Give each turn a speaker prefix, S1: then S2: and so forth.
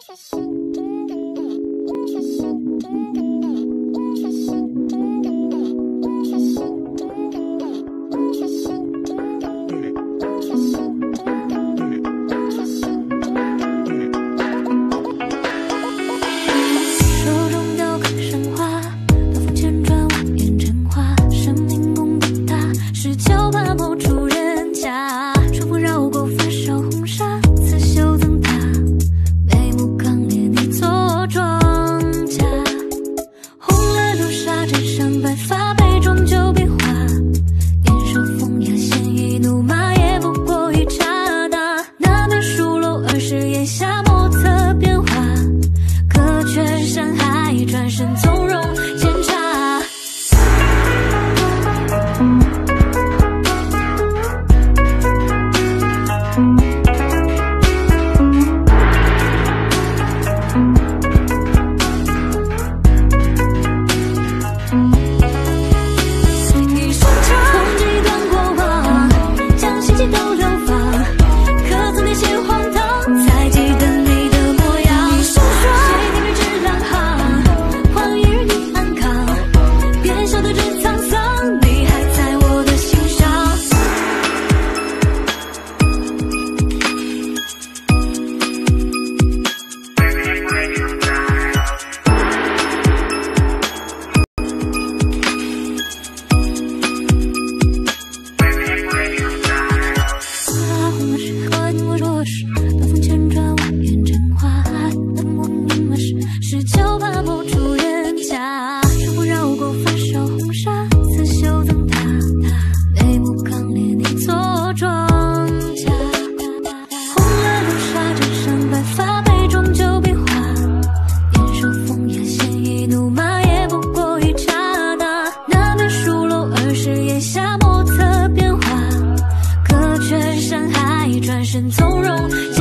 S1: 手中雕刻刀锋千转成画是桥真从容